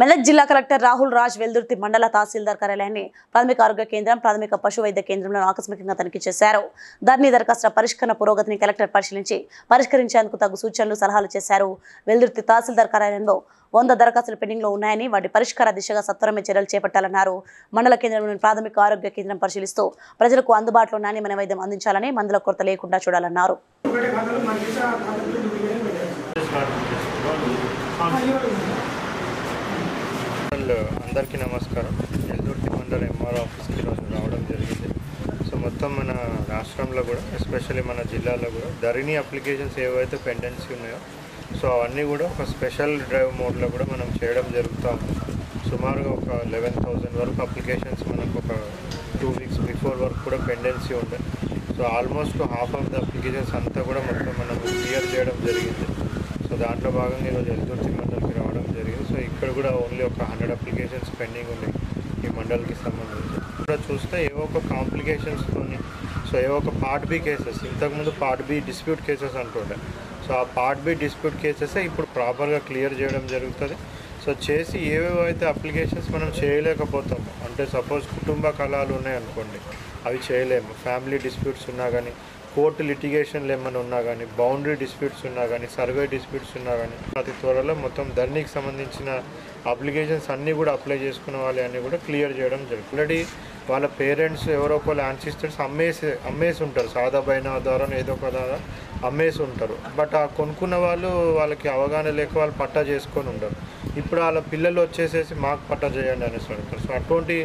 మెదక్ జిల్లా కలెక్టర్ రాహుల్ రాజ్ వెల్దుర్తి మండల తహసీల్దార్ కార్యాలయాన్ని ప్రాథమిక ఆరోగ్య కేంద్రం ప్రాథమిక పశు వైద్య కేంద్రంలో ఆకస్మికంగా తనిఖీ చేశారు. ధరణి దరఖాస్తుల పరిష్కరణ పురోగతిని కలెక్టర్ పరిశీలించి పరిష్కరించేందుకు తగు సూచనలు సలహాలు చేశారు. వెల్దుర్తి తహసీల్దార్ కార్యాలయంలో వంద దరఖాస్తులు పెండింగ్లో ఉన్నాయని వాటి పరిష్కార దిశగా సత్వరమే చర్యలు చేపట్టాలన్నారు. మండల కేంద్రంలోని ప్రాథమిక ఆరోగ్య కేంద్రం పరిశీలిస్తూ ప్రజలకు అందుబాటులో నాణ్యమైన వైద్యం అందించాలని మందుల కొరత లేకుండా చూడాలన్నారు. అందరికీ నమస్కారం. ఎల్దుర్తి మండల్ ఎంఆర్ ఆఫీస్కి ఈరోజు రావడం జరిగింది. సో మొత్తం మన రాష్ట్రంలో కూడా ఎస్పెషల్లీ మన జిల్లాలో కూడా ధరణి అప్లికేషన్స్ ఏవైతే పెండెన్సీ ఉన్నాయో సో అవన్నీ కూడా ఒక స్పెషల్ డ్రైవ్ మోడ్లో కూడా మనం చేయడం జరుగుతాం సుమారుగా ఒక లెవెన్ థౌజండ్ వరకు అప్లికేషన్స్ మనకు ఒక టూ వీక్స్ బిఫోర్ వరకు కూడా పెండెన్సీ ఉండే. So almost half of the applications అంతా కూడా మొత్తం మనం క్లియర్ చేయడం జరిగింది. సో దాంట్లో భాగంగా ఈరోజు ఎల్దుర్తి మండల్కి ఇక్కడ కూడా ఓన్లీ ఒక హండ్రెడ్ అప్లికేషన్స్ పెండింగ్ ఉన్నాయి ఈ మండల్కి సంబంధించి. ఇక్కడ చూస్తే ఏవో ఒక కాంప్లికేషన్స్తోని సో ఏవో ఒక పార్ట్ బి కేసెస్ ఇంతకుముందు పార్ట్ బి డిస్ప్యూట్ కేసెస్ అంటుండే సో ఆ పార్ట్ బి డిస్ప్యూట్ కేసెస్ ఇప్పుడు ప్రాపర్గా క్లియర్ చేయడం జరుగుతుంది. సో చేసి ఏవేవో అయితే అప్లికేషన్స్ మనం చేయలేకపోతాము అంటే సపోజ్ కుటుంబ కళాలు ఉన్నాయనుకోండి అవి చేయలేము. ఫ్యామిలీ డిస్ప్యూట్స్ ఉన్నా కానీ కోర్టు లిటిగేషన్లు ఏమైనా ఉన్నా కానీ బౌండరీ డిస్ప్యూట్స్ ఉన్నా కానీ సర్వే డిస్ప్యూట్స్ ఉన్నా కానీ అతి త్వరలో మొత్తం ధరణికి సంబంధించిన అప్లికేషన్స్ అన్నీ కూడా అప్లై చేసుకునే వాళ్ళు అన్నీ కూడా క్లియర్ చేయడం జరుగుతుంది. ఆల్రెడీ వాళ్ళ పేరెంట్స్ ఎవరో ఒకళ్ళు యాన్సిస్టర్స్ అమ్మేసి అమ్మేసి ఉంటారు సాదా బైనా ద్వారా ఏదో ఒక ద్వారా అమ్మేసి ఉంటారు బట్ ఆ కొనుక్కున్న వాళ్ళు వాళ్ళకి అవగాహన లేక వాళ్ళు పట్టా చేసుకొని ఉండరు. ఇప్పుడు వాళ్ళ పిల్లలు వచ్చేసేసి మాకు పట్టా చేయండి అనేసి అడుగుతారు. సో అటువంటి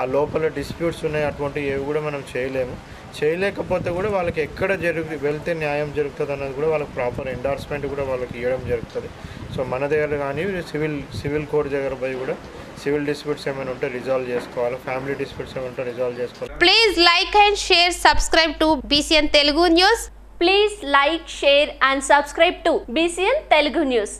ఆ లోపల డిస్ప్యూట్స్ ఉన్నాయి. అటువంటి ఏవి కూడా మనం చేయలేము. చేయలేకపోతే కూడా వాళ్ళకి ఎక్కడ జరుగు వెళ్తే న్యాయం జరుగుతుంది అన్నది కూడా వాళ్ళకి ప్రాపర్ ఎండార్స్మెంట్ కూడా వాళ్ళకి ఇవ్వడం జరుగుతుంది. సో మన దగ్గర కానీ సివిల్ సివిల్ కోర్ట్ దగ్గర పోయి కూడా సివిల్ డిస్ప్యూట్స్ ఏమైనా ఉంటే రిజాల్వ్ చేసుకోవాలి. ఫ్యామిలీ డిస్ప్యూట్స్ ఉంటే రిజాల్వ్ చేసుకోవాలి Please like and share, subscribe to BCN Telugu News. Please like, share and subscribe to BCN Telugu News.